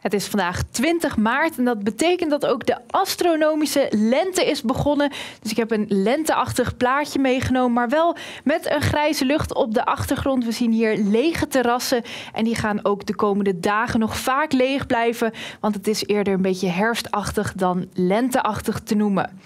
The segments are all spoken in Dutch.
Het is vandaag 20 maart en dat betekent dat ook de astronomische lente is begonnen. Dus ik heb een lenteachtig plaatje meegenomen, maar wel met een grijze lucht op de achtergrond. We zien hier lege terrassen en die gaan ook de komende dagen nog vaak leeg blijven, want het is eerder een beetje herfstachtig dan lenteachtig te noemen.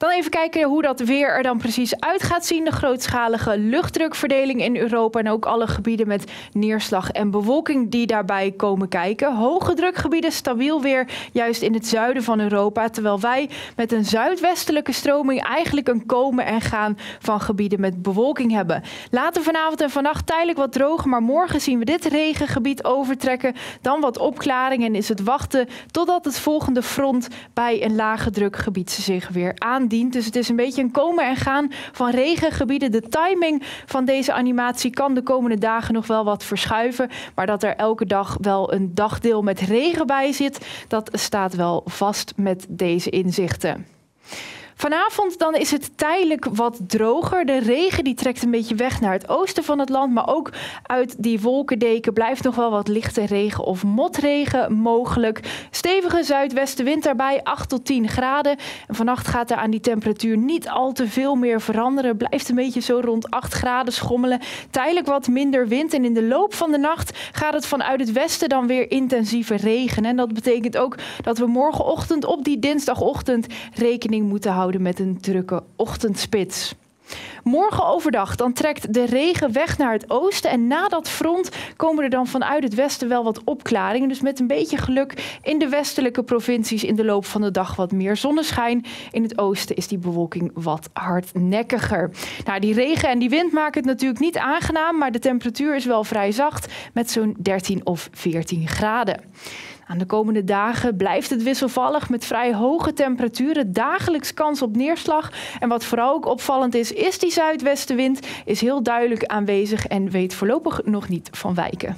Dan even kijken hoe dat weer er dan precies uit gaat zien. De grootschalige luchtdrukverdeling in Europa en ook alle gebieden met neerslag en bewolking die daarbij komen kijken. Hoge drukgebieden, stabiel weer juist in het zuiden van Europa. Terwijl wij met een zuidwestelijke stroming eigenlijk een komen en gaan van gebieden met bewolking hebben. Later vanavond en vannacht tijdelijk wat droger, maar morgen zien we dit regengebied overtrekken. Dan wat opklaring en is het wachten totdat het volgende front bij een lage drukgebied zich weer aan dus het is een beetje een komen en gaan van regengebieden. De timing van deze animatie kan de komende dagen nog wel wat verschuiven. Maar dat er elke dag wel een dagdeel met regen bij zit, dat staat wel vast met deze inzichten. Vanavond dan is het tijdelijk wat droger. De regen die trekt een beetje weg naar het oosten van het land. Maar ook uit die wolkendeken blijft nog wel wat lichte regen of motregen mogelijk. Stevige zuidwestenwind daarbij 8 tot 10 graden. En vannacht gaat er aan die temperatuur niet al te veel meer veranderen. Blijft een beetje zo rond 8 graden schommelen. Tijdelijk wat minder wind. En in de loop van de nacht gaat het vanuit het westen dan weer intensiever regenen. En dat betekent ook dat we morgenochtend op die dinsdagochtend rekening moeten met een drukke ochtendspits. Morgen overdag dan trekt de regen weg naar het oosten. En na dat front komen er dan vanuit het westen wel wat opklaringen. Dus met een beetje geluk in de westelijke provincies in de loop van de dag wat meer zonneschijn. In het oosten is die bewolking wat hardnekkiger. Nou, die regen en die wind maken het natuurlijk niet aangenaam. Maar de temperatuur is wel vrij zacht met zo'n 13 of 14 graden. Aan de komende dagen blijft het wisselvallig met vrij hoge temperaturen, dagelijks kans op neerslag. En wat vooral ook opvallend is, is die zuidwestenwind is heel duidelijk aanwezig en weet voorlopig nog niet van wijken.